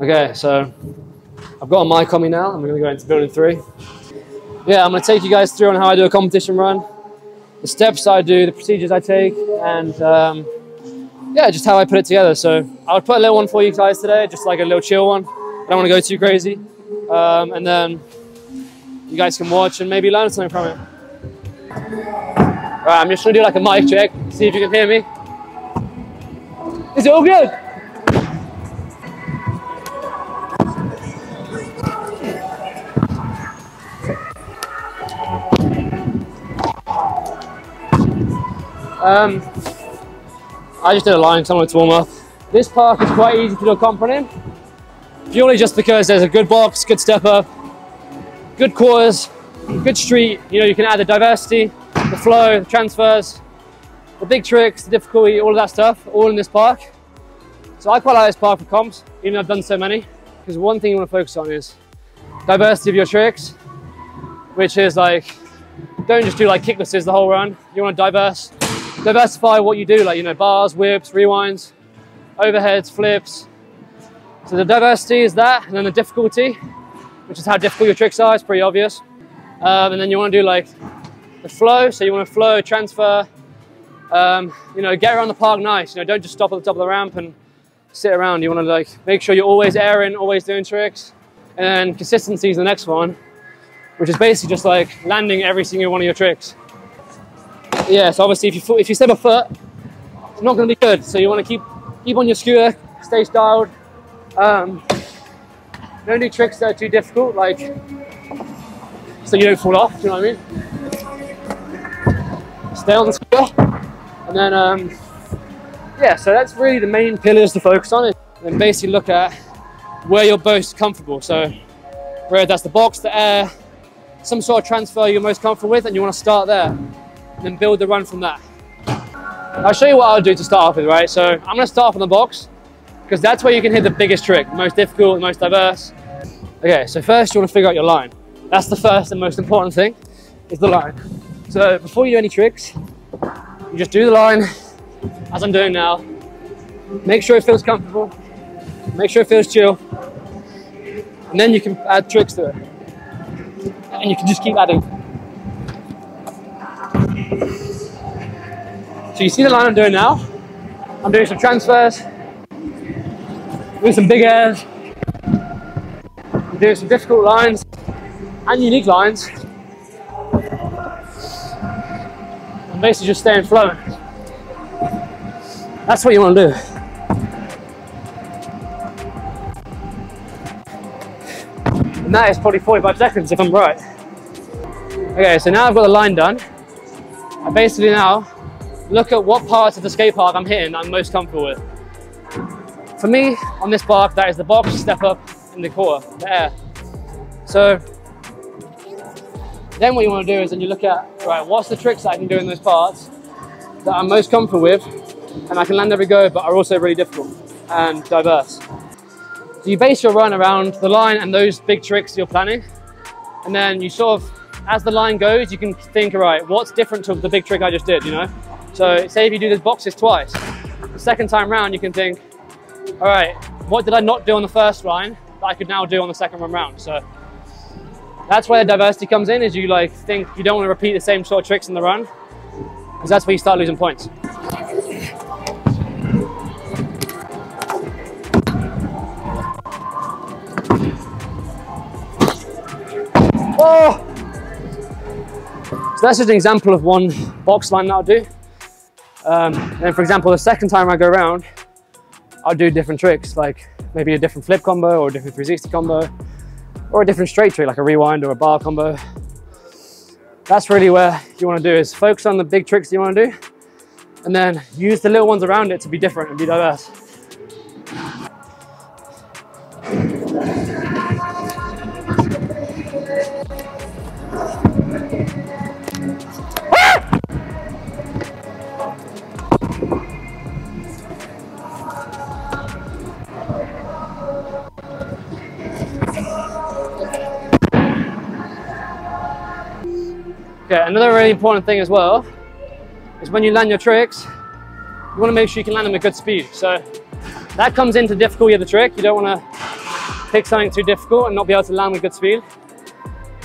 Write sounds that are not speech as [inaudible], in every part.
Okay, so I've got a mic on me now, and we're gonna go into building three. Yeah, I'm gonna take you guys through on how I do a competition run, the steps I do, the procedures I take, and um, yeah, just how I put it together. So I'll put a little one for you guys today, just like a little chill one. I don't wanna go too crazy. Um, and then you guys can watch and maybe learn something from it. All right, I'm just gonna do like a mic check, see if you can hear me. Is it all good? Um, I just did a line somewhere to warm up. This park is quite easy to do a comp run in, purely just because there's a good box, good step up, good quarters, good street. You know, you can add the diversity, the flow, the transfers, the big tricks, the difficulty, all of that stuff, all in this park. So I quite like this park for comps, even though I've done so many, because one thing you want to focus on is diversity of your tricks, which is like, don't just do like kicklesses the whole run. You want to diverse, diversify what you do, like, you know, bars, whips, rewinds, overheads, flips. So the diversity is that, and then the difficulty, which is how difficult your tricks are, it's pretty obvious. Um, and then you want to do like the flow, so you want to flow, transfer, um, you know, get around the park nice. You know, don't just stop at the top of the ramp and sit around. You want to like make sure you're always airing, always doing tricks. And then consistency is the next one, which is basically just like landing every single one of your tricks. Yeah, so obviously if you if you step a foot, it's not going to be good. So you want to keep keep on your scooter, stay styled. Um, don't do tricks that are too difficult, like so you don't fall off. Do you know what I mean? Stay on the scooter, and then um, yeah. So that's really the main pillars to focus on, and basically look at where you're most comfortable. So where that's the box, the air, some sort of transfer you're most comfortable with, and you want to start there, and then build the run from that. I'll show you what I'll do to start off with, right? So I'm going to start off on the box because that's where you can hit the biggest trick, most difficult, most diverse. Okay, so first you want to figure out your line. That's the first and most important thing, is the line. So before you do any tricks, you just do the line, as I'm doing now. Make sure it feels comfortable, make sure it feels chill, and then you can add tricks to it. And you can just keep adding. So you see the line I'm doing now? I'm doing some transfers, doing some big airs, I'm doing some difficult lines and unique lines. I'm basically just staying flowing. That's what you want to do. And that is probably 45 seconds if I'm right. Okay, so now I've got the line done. I basically now look at what parts of the skate park I'm hitting I'm most comfortable with. For me, on this park, that is the box, step up, and the core, the air. So then what you want to do is then you look at, right, what's the tricks that I can do in those parts that I'm most comfortable with and I can land every go, but are also really difficult and diverse. So you base your run around the line and those big tricks you're planning. And then you sort of, as the line goes, you can think, all right, what's different to the big trick I just did, you know? So say if you do this boxes twice, the second time round, you can think, all right, what did I not do on the first line that I could now do on the second run round? So that's where the diversity comes in, is you like think you don't want to repeat the same sort of tricks in the run, because that's where you start losing points. Oh! So that's just an example of one box line that I'll do. Um, and for example, the second time I go around, I'll do different tricks, like maybe a different flip combo or a different 360 combo, or a different straight trick, like a rewind or a bar combo. That's really where you want to do is focus on the big tricks you want to do, and then use the little ones around it to be different and be diverse. Okay, another really important thing as well is when you land your tricks, you want to make sure you can land them at good speed. So that comes into difficulty of the trick. You don't want to pick something too difficult and not be able to land with good speed.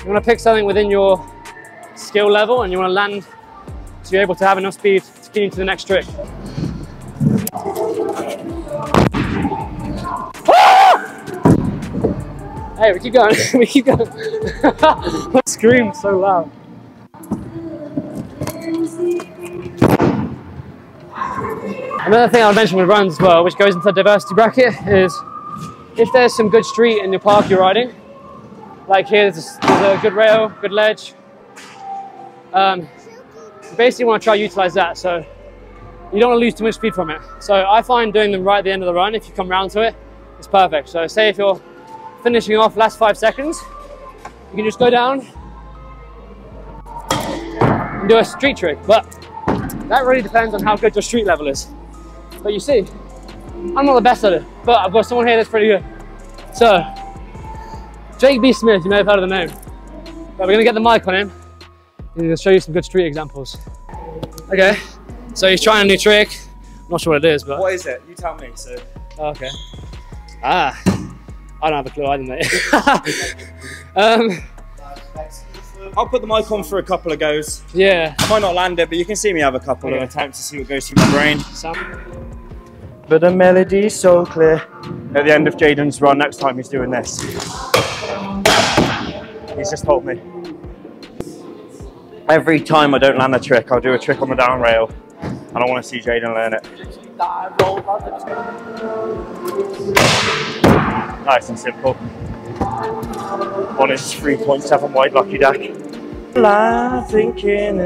You want to pick something within your skill level and you want to land so you're able to have enough speed to get into the next trick. Hey, we keep going, [laughs] we keep going. [laughs] I Scream so loud. Another thing I'll mention with runs as well, which goes into the diversity bracket, is if there's some good street in your park you're riding, like here, there's a, there's a good rail, good ledge. Um, basically want to try to utilize that, so you don't want to lose too much speed from it. So I find doing them right at the end of the run, if you come round to it, it's perfect. So say if you're finishing off last five seconds, you can just go down and do a street trick. But that really depends on how good your street level is. But you see, I'm not the best at it, but I've got someone here that's pretty good. So, Jake B. Smith, you may have heard of the name. But we're gonna get the mic on him. He's gonna show you some good street examples. Okay, so he's trying a new trick. I'm not sure what it is, but. What is it? You tell me. So. Oh, okay. Ah, I don't have a clue either, mate. [laughs] um, I'll put the mic on for a couple of goes. yeah. I might not land it, but you can see me have a couple Okay. of attempts to see what goes through my brain. Sam. But the melody's so clear. At the end of Jayden's run, next time he's doing this. He's just told me. Every time I don't land a trick, I'll do a trick on the down rail. And I want to see Jayden learn it. Nice and simple. On his 3.7 wide lucky deck. thinking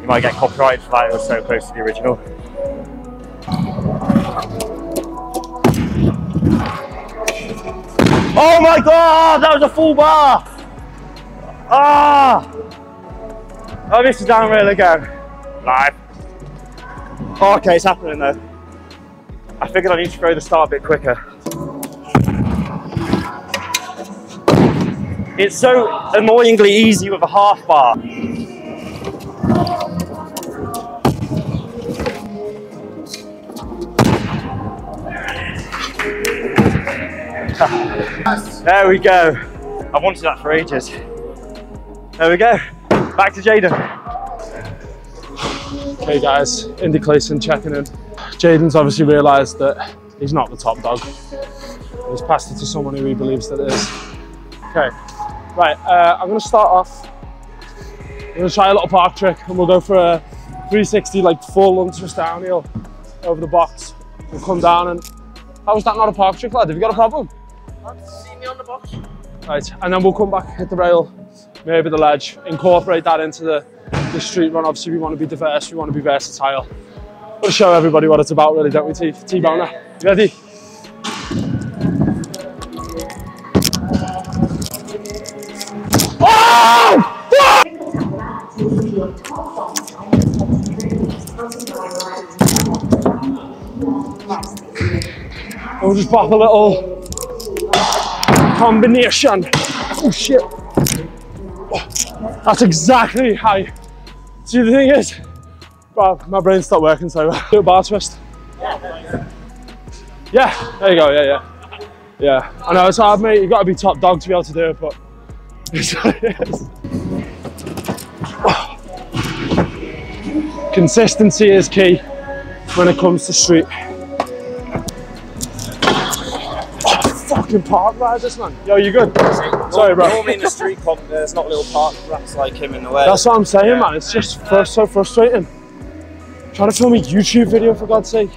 You might get copyright for that, it was so close to the original. Oh my god, that was a full bar! Ah! Oh, this is down rail again. Live. Oh, okay, it's happening though. I figured I need to throw the start a bit quicker. It's so annoyingly easy with a half bar. There we go. I've wanted that for ages. There we go. Back to Jayden. Okay guys, Indy Clayson checking in. Jayden's obviously realised that he's not the top dog. He's passed it to someone who he believes that is. Okay, right, uh, I'm gonna start off. I'm gonna try a little park trick and we'll go for a 360 like full lunges downhill over the box. We'll come down and, how is that not a park trick lad? Have you got a problem? See me on the box. Right, and then we'll come back, hit the rail, maybe the ledge, incorporate that into the, the street run. Obviously, we want to be diverse, we want to be versatile. We'll show everybody what it's about, really, don't we, T? T-Boner? You ready? We'll just pop a little combination. Oh shit. That's exactly how you... See the thing is, well, my brain stopped working so do a bar twist. Yeah, there you go, yeah, yeah. Yeah, I know it's hard mate, you've got to be top dog to be able to do it, but [laughs] it's what it is. [sighs] Consistency is key when it comes to street. Fucking park riders, man. Yo, you good? Sorry, bro. Normally in the street comp, there's not little park rats like him in the way. That's what I'm saying, man. It's just fr- so frustrating. Trying to film a YouTube video for God's sake.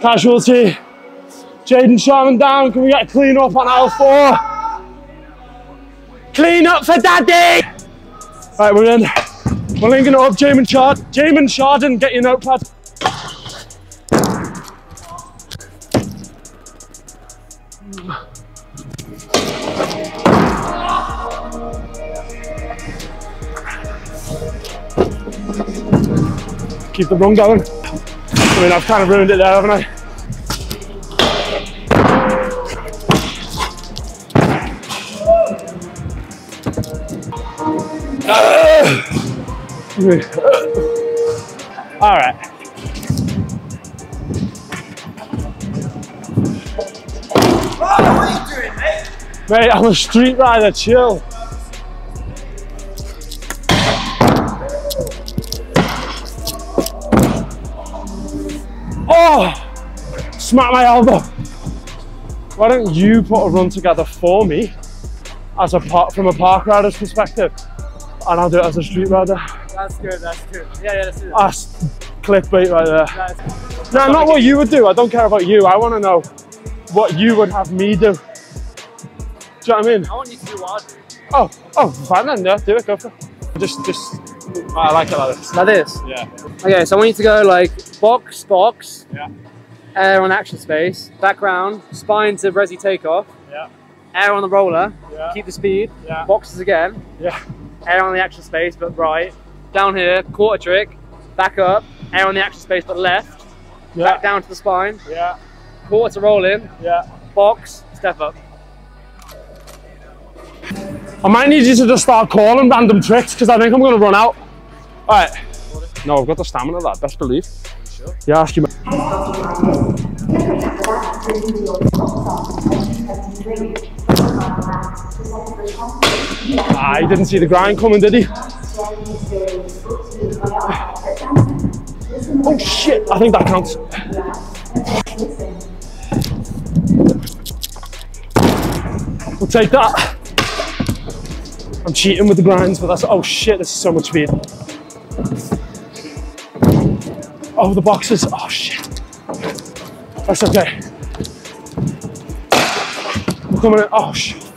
Casualty. Jayden Sharman down. Can we get a clean up on aisle four? Clean up for daddy! Right, we're in. We're linking it up. Jamin Chard. Jamin Chardon, get your notepad. Keep the run going. I mean, I've kind of ruined it there, haven't I? [sighs] All right. Mate, I'm a street rider, chill. Oh! Smack my elbow. Why don't you put a run together for me as a par- from a park rider's perspective? And I'll do it as a street rider. That's good, that's good. Yeah, yeah, let's do that. That's ah, clickbait right there. No, not what you would do. I don't care about you. I want to know what you would have me do. Do you know what I mean? I want you to do what I do. Oh, oh, fine then. Yeah, do it. Go for it. Just, just. I like it like this. Like this. Yeah. Okay, so I want you to go like box, box, Yeah. air on action space, background, spine to resi takeoff, Yeah. air on the roller, Yeah. keep the speed, Yeah. boxes again, Yeah. air on the action space but right, down here, quarter trick, back up, air on the action space but left, Yeah. back down to the spine, Yeah. quarter to roll in, Yeah. box, step up. I might need you to just start calling random tricks because I think I'm going to run out. All right. No, I've got the stamina, that best believe. Yeah, ask you. Ah, he didn't see the grind coming, did he? Oh shit! I think that counts. We'll take that. I'm cheating with the grinds, but that's oh shit! This is so much speed. Oh, the boxes. Oh shit. That's okay. We're coming in. Oh shit.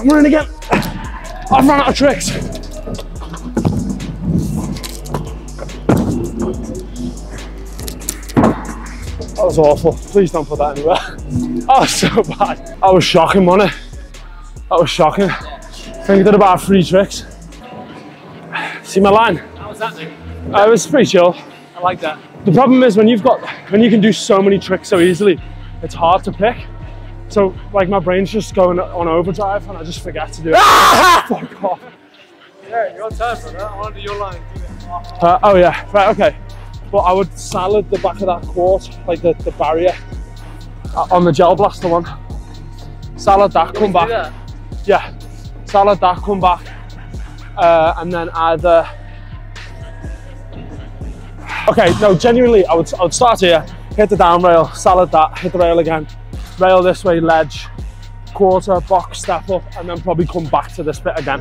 I'm running again. I've run out of tricks. That was awful. Please don't put that anywhere. That was so bad. That was shocking, wasn't it? That was shocking. I think I did about three tricks. See my line? How was that thing? Uh, it was pretty chill. I like that. The problem is when you've got when you can do so many tricks so easily, it's hard to pick. So like my brain's just going on overdrive and I just forget to do it. [laughs] Fuck off. Yeah, your turn, brother. I want to your line. Uh, oh yeah, right, okay. But I would salad the back of that quart, like the, the barrier, uh, on the gel blaster one. Salad that, come back. that. Yeah, salad that, come back. Uh, and then either. Okay, no, genuinely, I would, I would start here, hit the down rail, salad that, hit the rail again, rail this way, ledge, quarter, box, step up, and then probably come back to this bit again.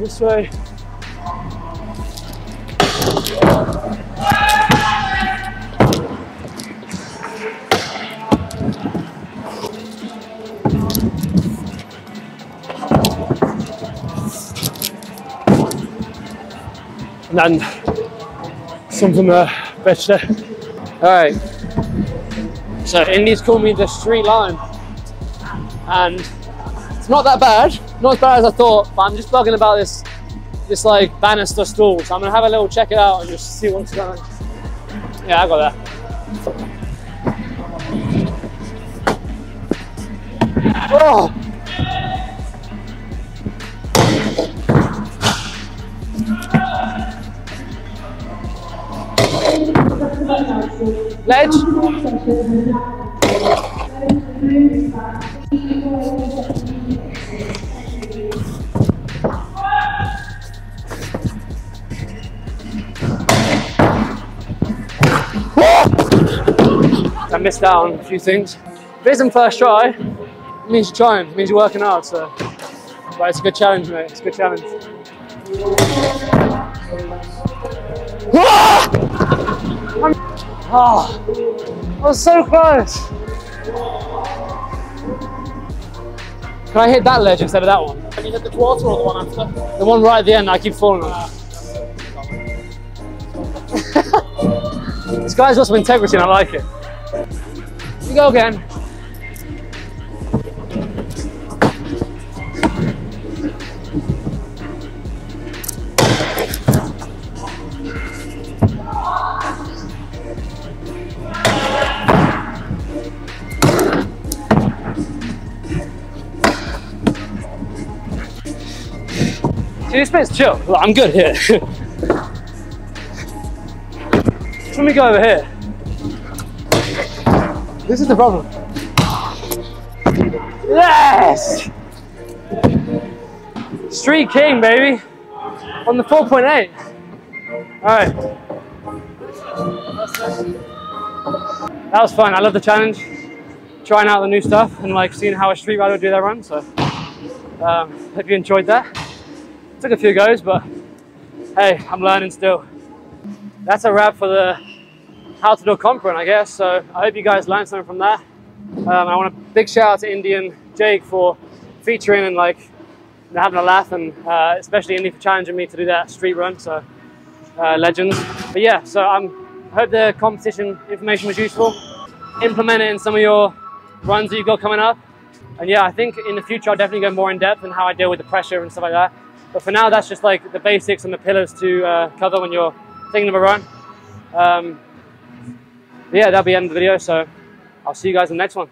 This way. And something uh, bitch there. All right. So Indy's call me the street line, and it's not that bad. Not as bad as I thought. But I'm just bugging about this, this like banister stool. So I'm gonna have a little check it out and just see what's going on. Yeah, I got that. Oh. Ledge. I missed out on a few things. If it isn't first try, it means you're trying, it means you're working hard, so. But it's a good challenge, mate. It's a good challenge. Ah! I was so close! Can I hit that ledge instead of that one? Can you hit the quarter or the one after? The one right at the end, I keep falling on. [laughs] this guy's got some integrity and I like it. You go again. This chill. Like, I'm good here. [laughs] Let me go over here. This is the problem. Yes! Street King, baby. On the 4.8. Alright. That was fun. I love the challenge. Trying out the new stuff and like seeing how a street rider would do their run. So um, hope you enjoyed that. Took a few goes, but hey, I'm learning still. That's a wrap for the how to do a comp run, I guess. So I hope you guys learned something from that. Um, I want a big shout out to Indy and Jake for featuring and like having a laugh, and uh, especially Indy for challenging me to do that street run. So uh, legends. But yeah, so I'm I hope the competition information was useful. Implement it in some of your runs that you've got coming up. And yeah, I think in the future I'll definitely go more in depth in how I deal with the pressure and stuff like that. But for now, that's just like the basics and the pillars to uh, cover when you're thinking of a run. Um, yeah, that'll be the end of the video. So I'll see you guys in the next one.